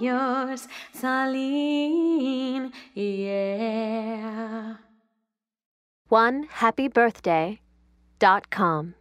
yours, Celine. Yeah. One happy birthday dot com.